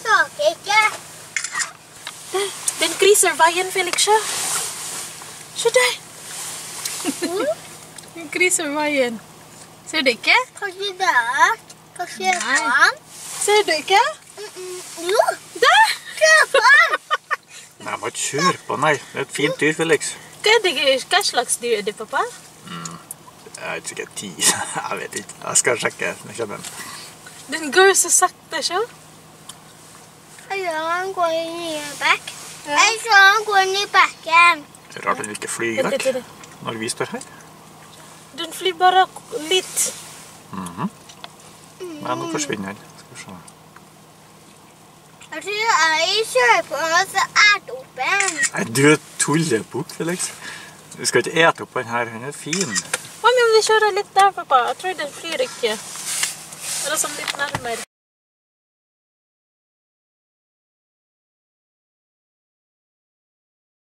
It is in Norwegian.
snakker ikke. Den kriser veien, Felix. Se. deg! der. Den kriser veien. Ser du ikke? Kanskje der. Kanskje han. Ser du ikke? Mm, mm. Jo, Der! Nei, bare kjør på. Nei, det er et fint dyr, Felix. Hva, det, hva slags dyr er det, pappa? Jeg vet ikke, ti. Jeg vet ikke. Jeg skal sjekke. Den går så sakte, se. Han går i bekk. Jeg så han går i bekken. Det er rart den ikke flyr vekk når vi står her. Den flyr bare litt. Men nå forsvinner den. Skal vi se. Jeg tror jeg kjører på den, og så er det opp en. Nei, du er tullebukk, Felix. Du skal ikke ete opp den her. Den er fin. Hva om vi kjører litt der, pappa? Jeg tror den flyr ikke. Eller sånn litt nærmere.